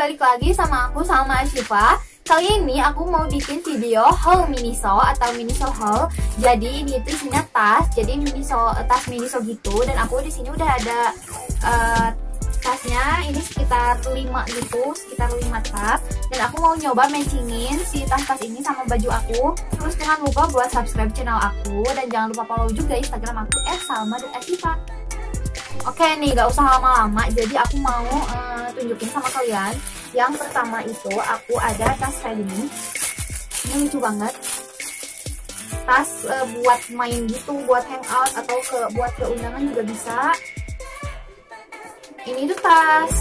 balik lagi sama aku sama Ashifa Kali ini aku mau bikin video haul miniso atau miniso haul. Jadi ini itu isinya tas, jadi miniso tas miniso gitu. Dan aku di sini udah ada uh, tasnya, ini sekitar 5 gitu, sekitar 5 tas. Dan aku mau nyoba matchingin si tas-tas ini sama baju aku. Terus jangan lupa buat subscribe channel aku dan jangan lupa follow juga Instagram aku @salma.ashifa. Oke nih, gak usah lama-lama. Jadi aku mau uh, tunjukin sama kalian. Yang pertama itu aku ada tas kayak gini. Ini lucu banget. Tas uh, buat main gitu, buat hangout atau ke buat ke undangan juga bisa. Ini tuh tas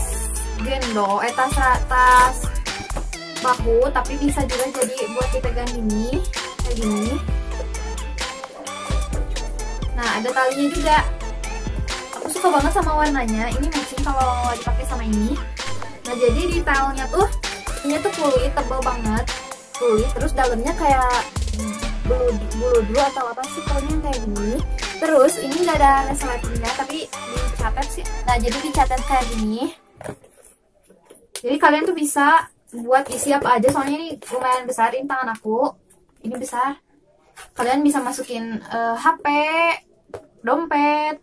gendo, eh tas tas bahu, tapi bisa juga jadi buat dipegang gini, kayak gini. Nah, ada talinya juga suka banget sama warnanya. Ini matching kalau dipakai sama ini. Nah jadi detailnya tuh ini tuh fluid tebal banget. Fluid terus dalamnya kayak bulu bulu dulu atau apa sih yang kayak gini. Terus ini nggak ada resletingnya tapi dicatat sih. Nah jadi dicatat kayak gini. Jadi kalian tuh bisa buat isi apa aja soalnya ini lumayan besar ini tangan aku. Ini besar. Kalian bisa masukin uh, HP dompet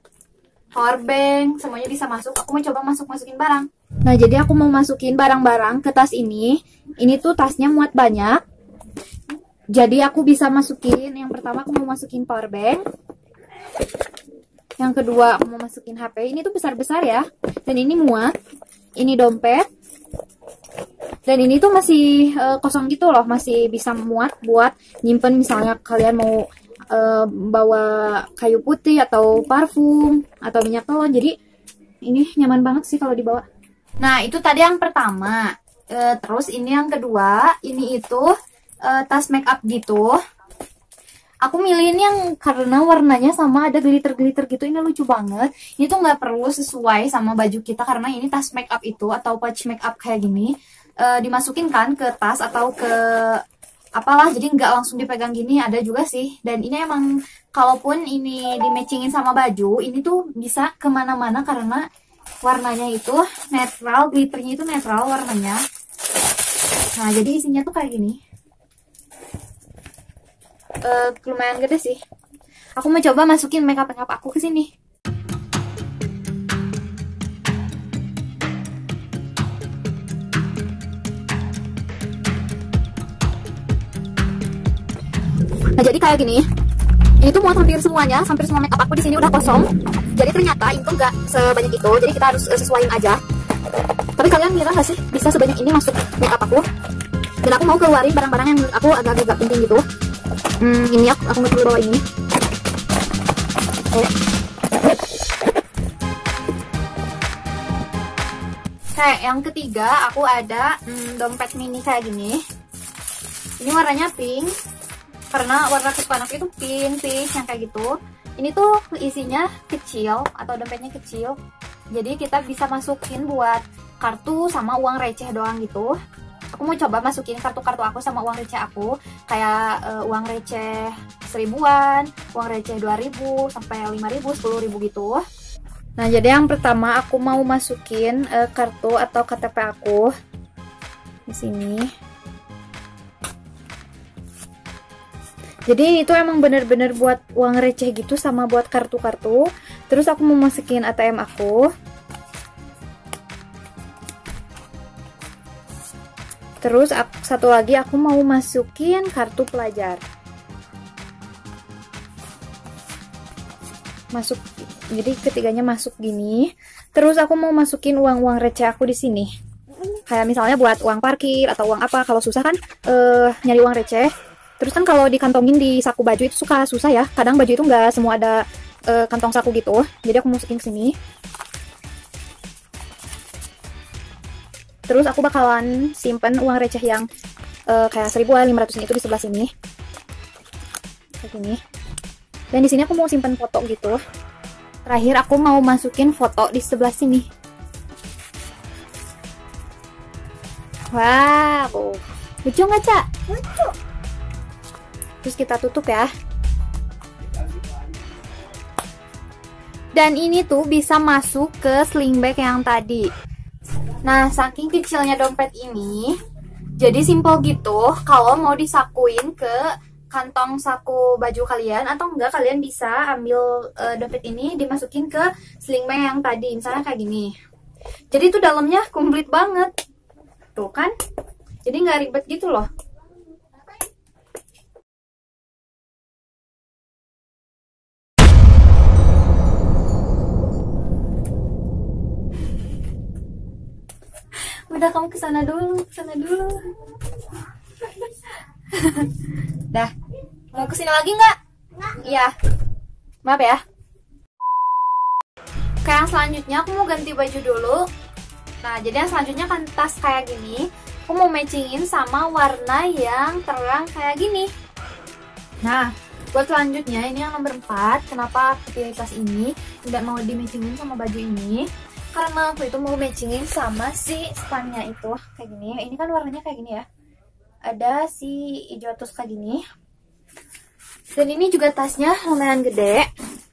powerbank, semuanya bisa masuk. Aku mau coba masuk-masukin barang. Nah, jadi aku mau masukin barang-barang ke tas ini. Ini tuh tasnya muat banyak. Jadi aku bisa masukin, yang pertama aku mau masukin powerbank. Yang kedua aku mau masukin HP. Ini tuh besar-besar ya. Dan ini muat. Ini dompet. Dan ini tuh masih uh, kosong gitu loh, masih bisa muat buat nyimpen misalnya kalian mau uh, bawa kayu putih atau parfum atau minyak telon. Jadi ini nyaman banget sih kalau dibawa. Nah itu tadi yang pertama. Uh, terus ini yang kedua. Ini itu uh, tas make up gitu. Aku milihin yang karena warnanya sama ada glitter-glitter gitu. Ini lucu banget. Ini tuh nggak perlu sesuai sama baju kita karena ini tas make up itu atau pouch make up kayak gini uh, dimasukin kan ke tas atau ke apalah jadi nggak langsung dipegang gini ada juga sih. Dan ini emang kalaupun ini di matchingin sama baju ini tuh bisa ke mana-mana karena warnanya itu netral glitternya itu netral warnanya. Nah jadi isinya tuh kayak gini. Uh, lumayan gede sih. Aku mau coba masukin makeup makeup aku ke sini Nah jadi kayak gini, ini tuh muat hampir semuanya, hampir semua makeup aku di sini udah kosong. Jadi ternyata itu nggak sebanyak itu, jadi kita harus uh, sesuaiin aja. Tapi kalian ngira nggak sih bisa sebanyak ini masuk makeup aku? Dan aku mau keluarin barang-barang yang aku agak-agak penting gitu. Hmm, ini aku, aku mau perlu bawa ini. Eh. Oke, yang ketiga aku ada hmm, dompet mini kayak gini. Ini warnanya pink karena warna kesukaan aku itu pink, pink yang kayak gitu. Ini tuh isinya kecil atau dompetnya kecil. Jadi kita bisa masukin buat kartu sama uang receh doang gitu. Aku mau coba masukin kartu-kartu aku sama uang receh aku. Kayak uh, uang receh seribuan uang receh 2000 sampai 5000 10000 gitu. Nah jadi yang pertama aku mau masukin uh, kartu atau KTP aku di sini jadi itu emang bener-bener buat uang receh gitu sama buat kartu-kartu. Terus aku mau masukin ATM aku. Terus satu lagi aku mau masukin kartu pelajar. Masuk jadi ketiganya masuk gini. Terus aku mau masukin uang-uang receh aku di sini. Kayak misalnya buat uang parkir atau uang apa kalau susah kan uh, nyari uang receh Terus kan kalau dikantongin di saku baju itu suka susah ya. Kadang baju itu nggak semua ada uh, kantong saku gitu. Jadi aku masukin ke sini. Terus aku bakalan simpen uang receh yang uh, kayak 1500 itu di sebelah sini. Kayak gini. Dan di sini aku mau simpen foto gitu. Terakhir aku mau masukin foto di sebelah sini. Wow. Lucu nggak, Cak? Lucu terus kita tutup ya dan ini tuh bisa masuk ke sling bag yang tadi Nah, saking kecilnya dompet ini, jadi simple gitu. Kalau mau disakuin ke kantong saku baju kalian atau enggak kalian bisa ambil uh, dompet ini dimasukin ke sling bag yang tadi, misalnya kayak gini. Jadi itu dalamnya komplit banget. Tuh kan? Jadi nggak ribet gitu loh. Udah kamu ke sana dulu ke sana dulu. Dah. Mau ke sini lagi nggak? Iya. Maaf ya. Oke yang selanjutnya aku mau ganti baju dulu. Nah jadi yang selanjutnya kan tas kayak gini. Aku mau matchingin sama warna yang terang kayak gini. Nah buat selanjutnya ini yang nomor 4 Kenapa aku pilih tas ini? Tidak mau di matchingin sama baju ini karena aku itu mau matchingin sama si spannya itu kayak gini. Ini kan warnanya kayak gini ya. Ada si hijau terus kayak gini. Dan ini juga tasnya lumayan gede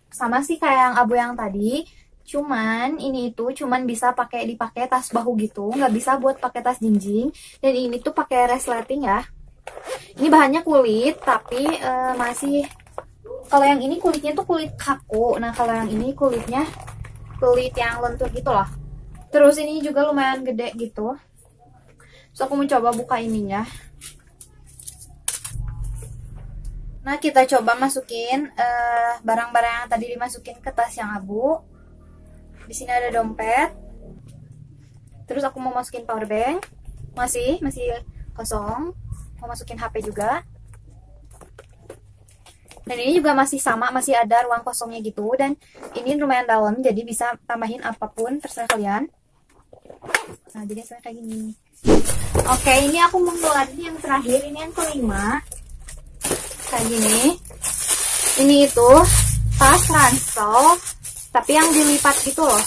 sama sih kayak yang abu yang tadi. Cuman ini itu cuman bisa pakai dipakai tas bahu gitu. Nggak bisa buat pakai tas jinjing. Dan ini tuh pakai resleting ya. Ini bahannya kulit tapi uh, masih kalau yang ini kulitnya tuh kulit kaku. Nah kalau yang ini kulitnya kulit yang lentur gitu loh. Terus ini juga lumayan gede gitu. So aku mencoba buka ininya. Nah kita coba masukin eh, barang-barang uh, yang tadi dimasukin ke tas yang abu. Di sini ada dompet. Terus aku mau masukin power bank masih masih kosong. Mau masukin HP juga dan ini juga masih sama masih ada ruang kosongnya gitu. Dan ini lumayan dalam jadi bisa tambahin apa pun terserah kalian. Nah jadi saya kayak gini. Oke ini aku mau yang terakhir ini yang kelima. Kayak gini. Ini itu tas ransel tapi yang dilipat gitu loh.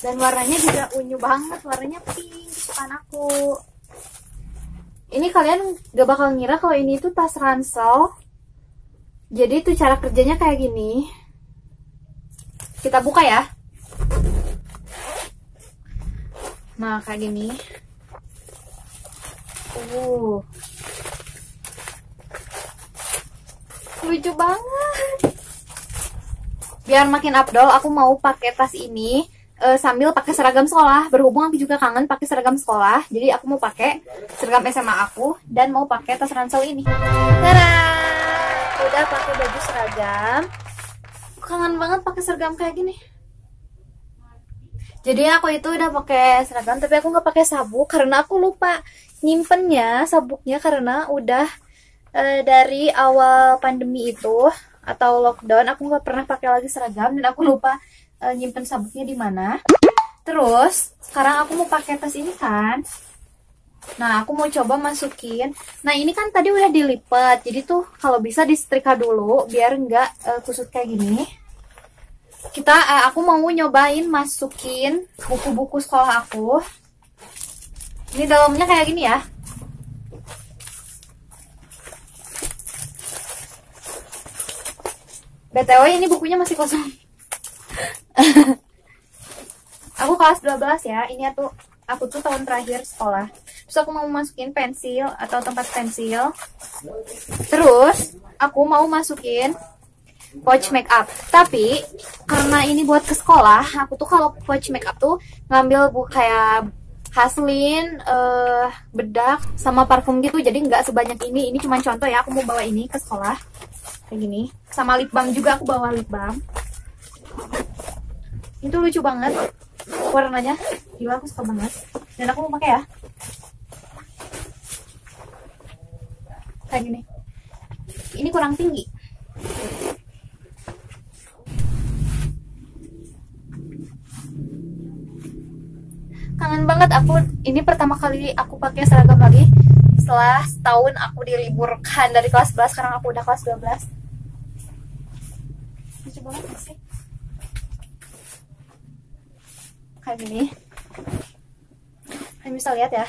Dan warnanya juga unyu banget warnanya pink kesukaan aku. Ini kalian gak bakal ngira kalau ini itu tas ransel jadi itu cara kerjanya kayak gini. Kita buka ya. Nah, kayak gini. Uh. Lucu banget. Biar makin updol, aku mau pakai tas ini uh, sambil pakai seragam sekolah. Berhubung aku juga kangen pakai seragam sekolah, jadi aku mau pakai seragam SMA aku dan mau pakai tas ransel ini. Tada! Udah pakai baju seragam. Kangen banget pakai seragam kayak gini. Jadi aku itu udah pakai seragam tapi aku nggak pakai sabuk karena aku lupa nyimpennya sabuknya karena udah e, dari awal pandemi itu atau lockdown aku nggak pernah pakai lagi seragam dan aku lupa e, nyimpen sabuknya di mana. Terus sekarang aku mau pakai tas ini kan Nah, aku mau coba masukin. Nah, ini kan tadi udah dilipat. Jadi tuh kalau bisa disetrika dulu biar nggak uh, kusut kayak gini. Kita uh, aku mau nyobain masukin buku-buku sekolah aku. Ini dalamnya kayak gini ya. BTW ini bukunya masih kosong. aku kelas 12 ya. Ini tuh aku tuh tahun terakhir sekolah terus aku mau masukin pensil atau tempat pensil. Terus aku mau masukin pouch makeup. Tapi karena ini buat ke sekolah aku tuh kalau pouch makeup tuh ngambil bu kayak haslin uh, bedak sama parfum gitu. Jadi nggak sebanyak ini. Ini cuma contoh ya aku mau bawa ini ke sekolah. Kayak gini. Sama lip balm juga aku bawa lip balm. Itu lucu banget warnanya. Gila aku suka banget. Dan aku mau pakai ya kayak gini. Ini kurang tinggi. Kangen banget aku ini pertama kali aku pakai seragam lagi setelah setahun aku diliburkan dari kelas 11 sekarang aku udah kelas 12 lucu banget sih? Kayak gini. Kalian bisa lihat ya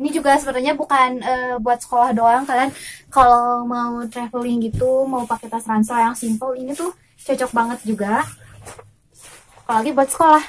ini juga sebenarnya bukan uh, buat sekolah doang kalian kalau mau traveling gitu mau pakai tas ransel yang simple ini tuh cocok banget juga. Apalagi buat sekolah.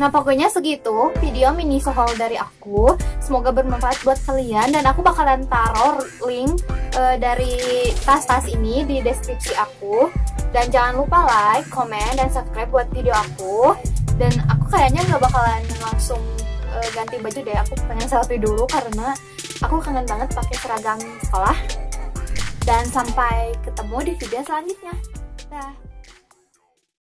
Nah pokoknya segitu video mini sohol dari aku. Semoga bermanfaat buat kalian Dan aku bakalan taruh link uh, dari tas-tas ini di deskripsi aku. Dan jangan lupa like, comment, dan subscribe buat video aku. Dan aku kayaknya nggak bakalan langsung uh, ganti baju deh. Aku pengen selfie dulu karena aku kangen banget pakai seragam sekolah. Dan sampai ketemu di video selanjutnya. Dah